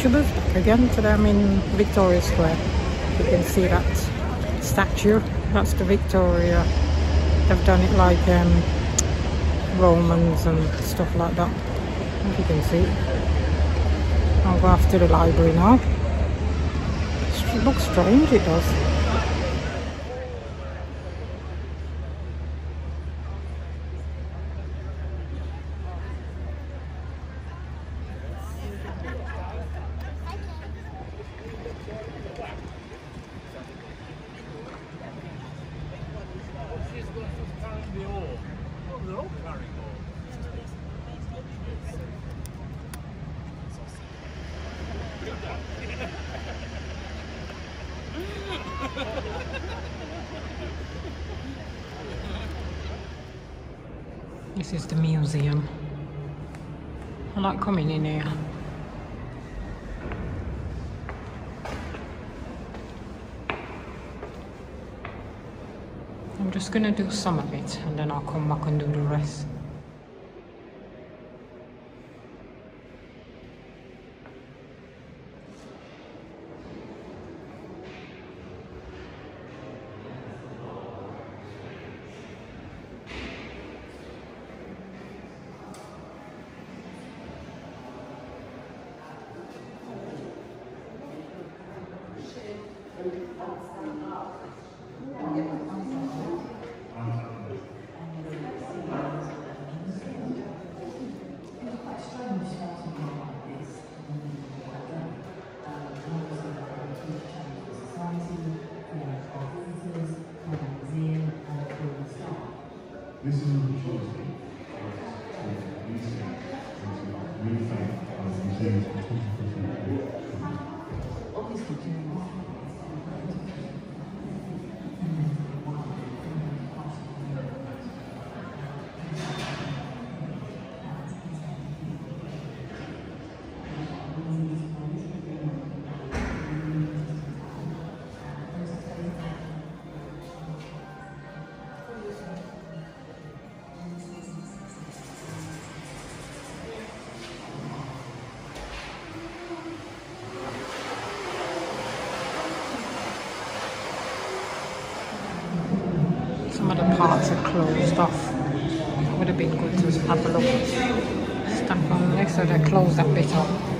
Again. Today I'm in Victoria Square. You can see that statue. That's the Victoria. They've done it like um, Romans and stuff like that. If you can see. I'll go after the library now. It looks strange, it does. This is the museum. I like coming in here. I'm just gonna do some of it and then I'll come back and do the rest. Of the parts are closed off. Would have been good to have a look. Stuff on there, so they closed that bit off.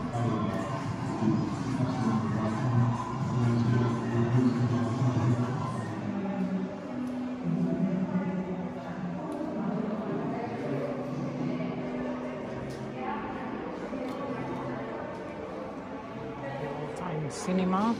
cinema.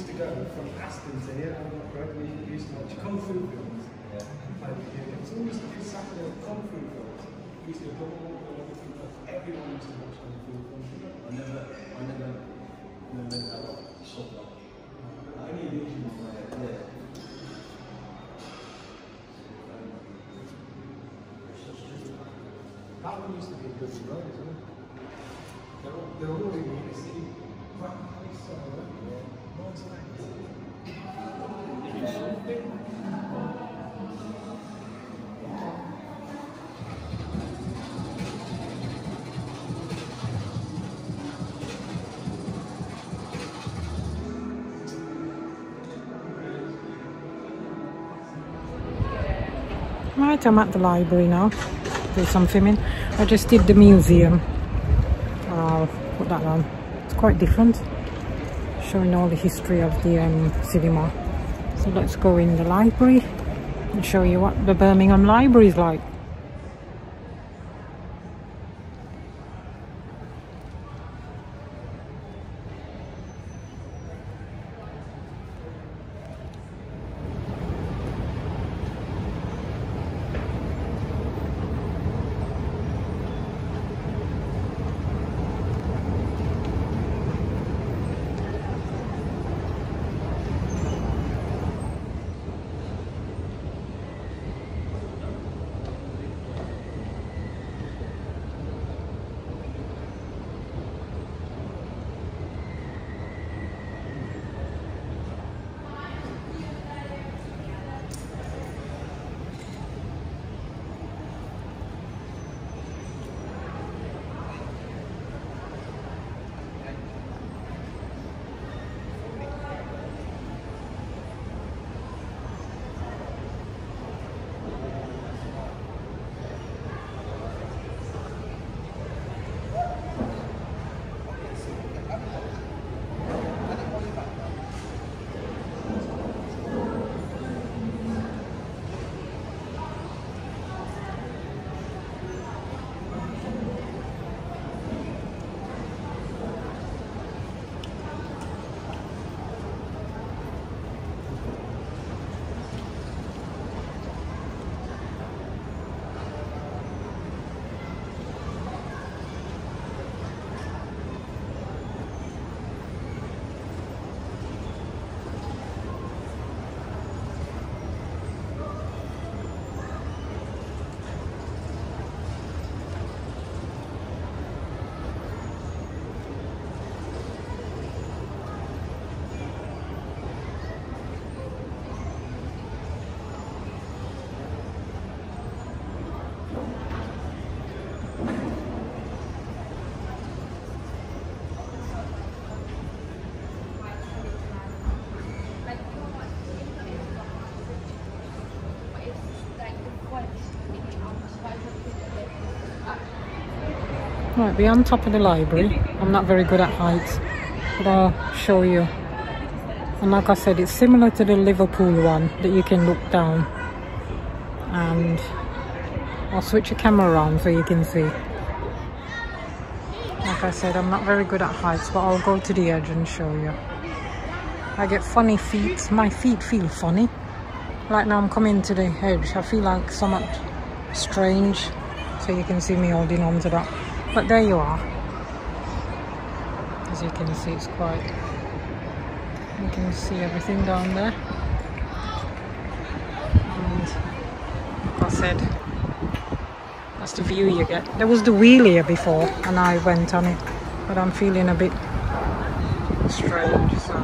Used to go from Aston to here, right? We, we used to watch Kung Fu films. Yeah. Like, yeah, it was always every Saturday Kung Fu films. We used to go all over the people. Everyone used to watch Kung Fu films. I never, I never, never went that long. So long. Only occasionally, like, yeah. That one used to be a good road, isn't it? They're all, they're all in the city. Right, uh, land. Right, I'm at the library now. Do some filming. I just did the museum. I'll put that on. It's quite different. Showing all the history of the um, cinema. So let's go in the library and show you what the Birmingham Library is like. Right, on top of the library. I'm not very good at heights, but I'll show you. And like I said, it's similar to the Liverpool one that you can look down. And I'll switch the camera around so you can see. Like I said, I'm not very good at heights, but I'll go to the edge and show you. I get funny feet. My feet feel funny. Like now I'm coming to the edge. I feel like somewhat strange. So you can see me holding on to that. But there you are. As you can see, it's quite. You can see everything down there. And like I said, that's the view you get. There was the wheel here before, and I went on it, but I'm feeling a bit strange. So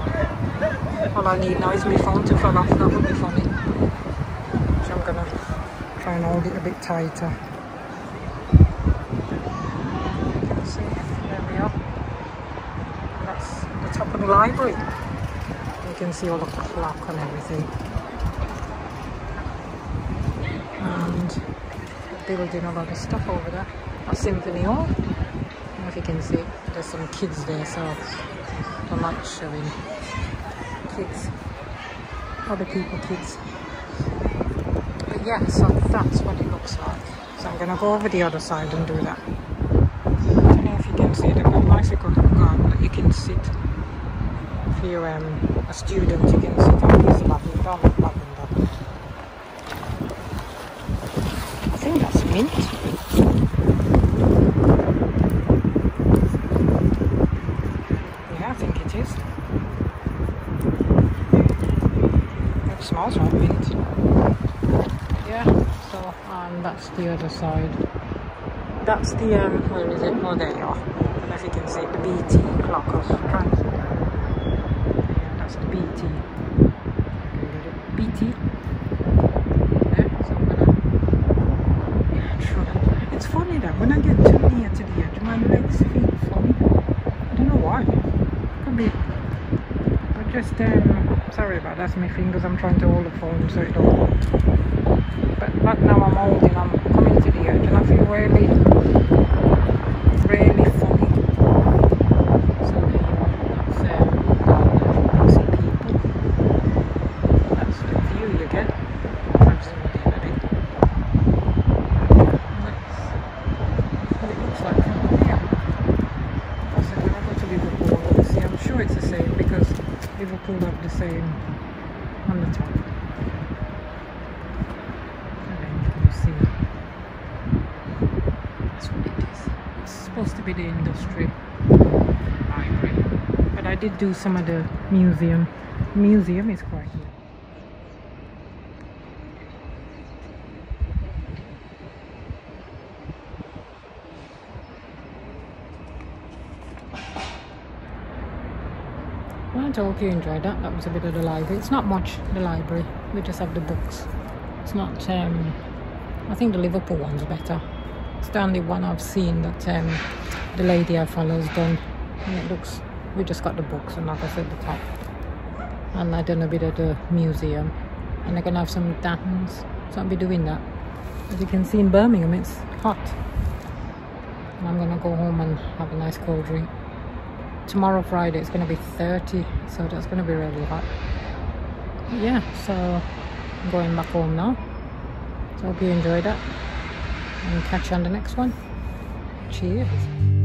all I need now is my phone to fall off. That would be funny. So I'm gonna try and hold it a bit tighter. See, there we are. Top of the library. You can see all the clock and everything. And building a lot of stuff over there. A symphony hall. If you can see. There's some kids there, so the light's showing. Kids. Other people, kids. But yeah, so that's what it looks like. So I'm gonna go over the other side and do that. I don't know if you can see the bicycle garden that you can sit. You're um, a student, you can sit on this lavender. lavender. I think that's mint. Yeah, I think it is. It smells like mint. Yeah, so, and that's the other side. That's the, um, where is it? Oh, there you are. I if you can see the BT clock. I was BT. BT. Yeah, gonna try. It's funny that when I get too near to the edge, my legs feel funny. I don't know why. Could be. But just, um, sorry about that. That's my fingers. I'm trying to hold the phone so it don't. But like now I'm holding, I'm coming to the edge and I feel really, really funny. So there you are. That's um, down there. You can see people. That's the view you get. I'm zooming in a bit. That's what it looks like from here. I said when I go to Liverpool, we'll see. I'm sure it's the same because Liverpool have the same on the top. It is. It's supposed to be the industry library. But I did do some of the museum. Museum is quite Well, I hope you enjoyed that. That was a bit of the library. It's not much, the library. We just have the books. It's not, um, I think the Liverpool one's better. It's the only one I've seen that um, the lady I follow has done. And it looks, we just got the books and like I said, the top. And I done a bit of the museum. And they're going to have some dance. So I'll be doing that. As you can see in Birmingham, it's hot. And I'm going to go home and have a nice cold drink tomorrow Friday it's going to be 30 so that's going to be really hot. Yeah so I'm going back home now. So hope you enjoyed that. And catch you on the next one. Cheers